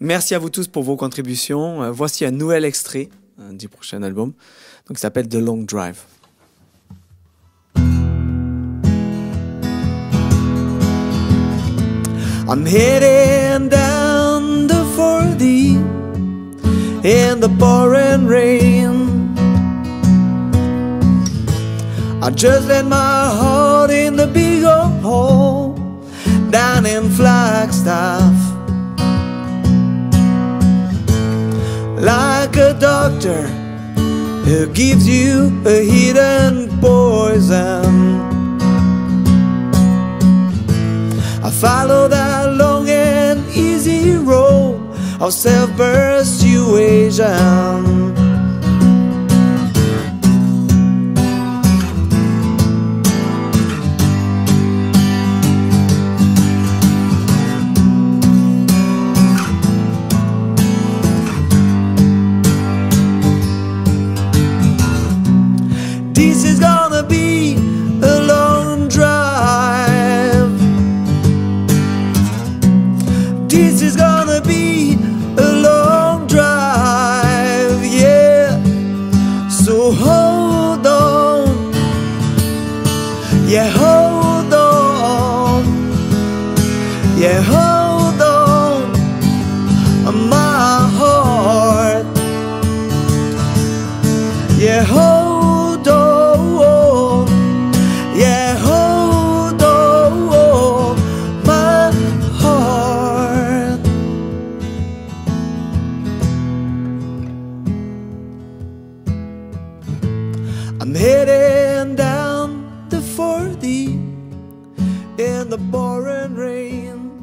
Merci à vous tous pour vos contributions. Euh, voici un nouvel extrait euh, du prochain album. Donc, s'appelle The Long Drive. I'm heading down the 40 in the pouring rain. I just let my heart in the big old hole down in Flagstaff. Doctor who gives you a hidden poison. I follow that long and easy road of self This is gonna be a long drive. This is gonna be a long drive, yeah. So hold on, yeah, hold on, yeah, hold on, my heart, yeah, hold. I'm heading down the 40 in the pouring rain.